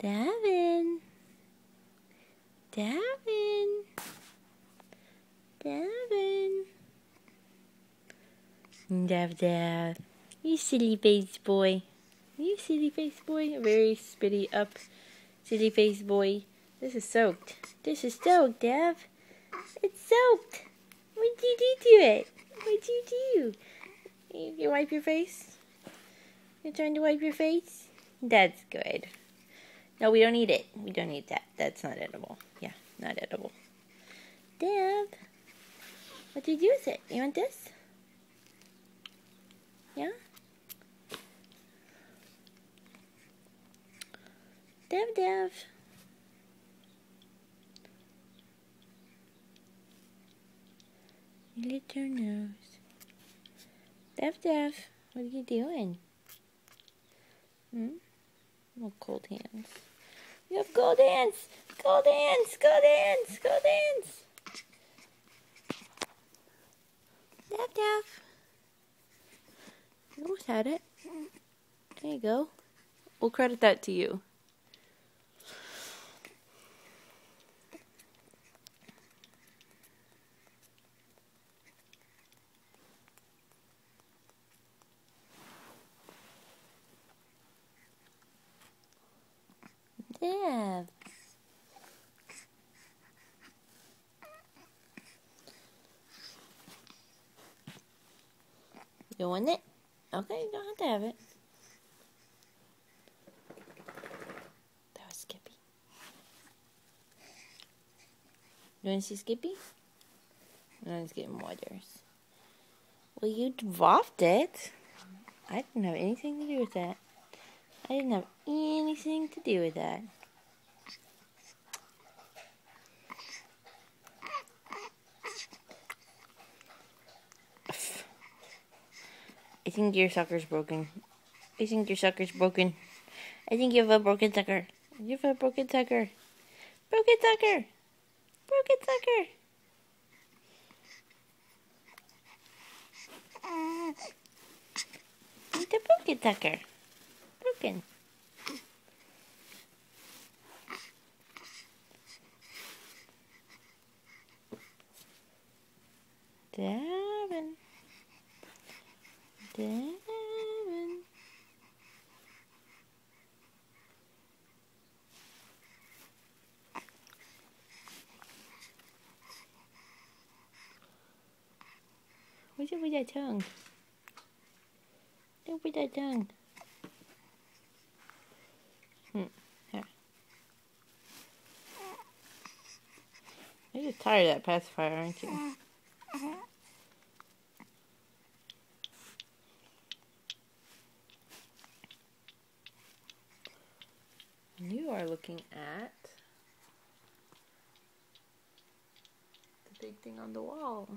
Davin. Davin. Davin. Dav Dav. You silly face boy. You silly face boy. Very spitty up. Silly face boy. This is soaked. This is soaked, Dav. It's soaked. What'd you do to it? What'd you do? You, you wipe your face? You're trying to wipe your face? That's good. No, we don't eat it. We don't eat that. That's not edible. Yeah, not edible. Deb, what do you do with it? You want this? Yeah? Dev Dev. You lit your nose. Dev Dev, what are you doing? Hmm? Oh, cold hands. You have cold hands! Cold hands! Cold hands! Cold hands! Dev Dev. You almost had it. There you go. We'll credit that to you. Yeah. You want it? Okay, you don't have to have it. That was Skippy. You want to see Skippy? No, he's getting waters. Well, you dropped it. I didn't have anything to do with that. I didn't have anything to do with that. I think your sucker's broken. I think your sucker's broken. I think you have a broken sucker. You have a broken sucker. Broken sucker. Broken sucker. A broken sucker. Broken. Davin. Davin. What's up with that tongue? Up with that tongue? Hmm. Here. You're tired of that pacifier, aren't you? You are looking at the big thing on the wall.